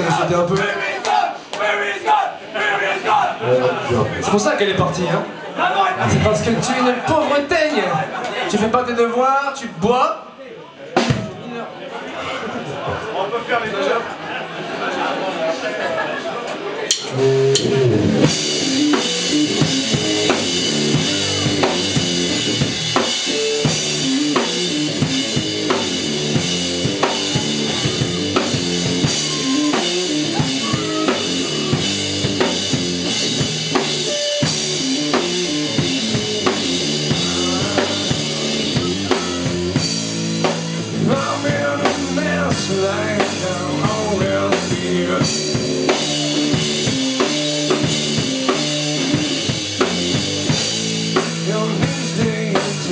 un peu. C'est pour ça qu'elle est partie, hein. C'est parce que tu es une pauvre teigne. Tu fais pas tes devoirs, tu bois. On peut faire les deux.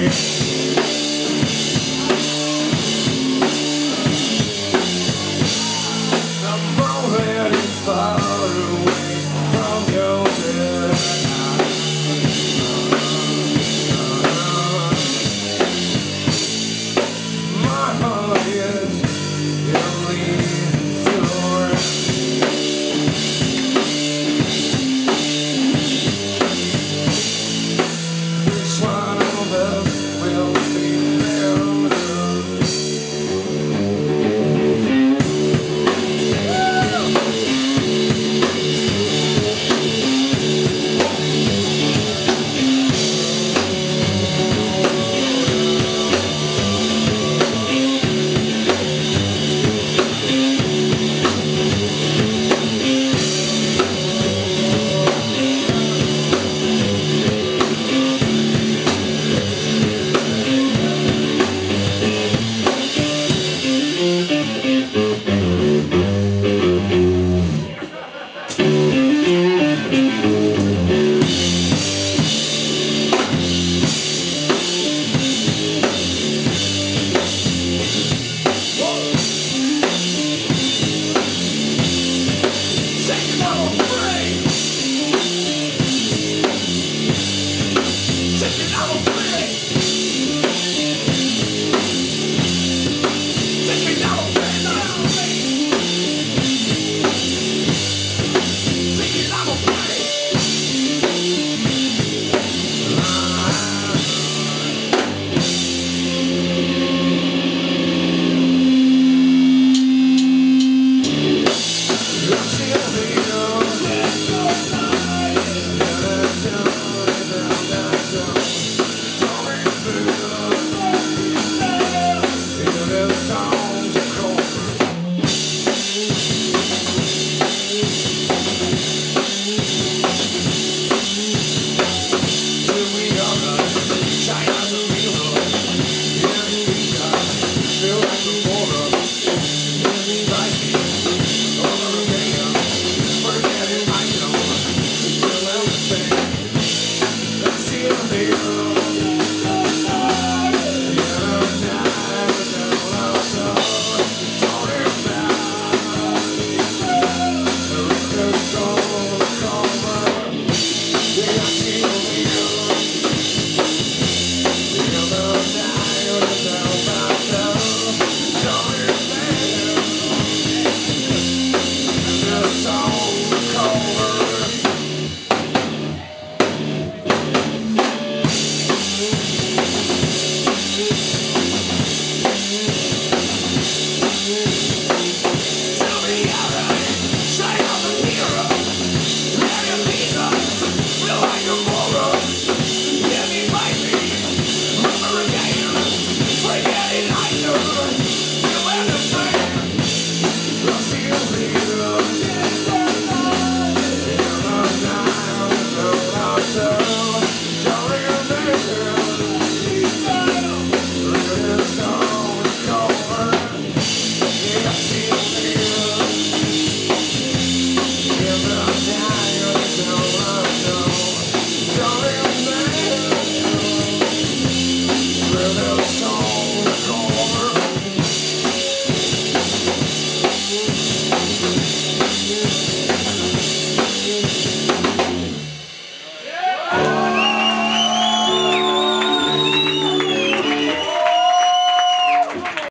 Yeah.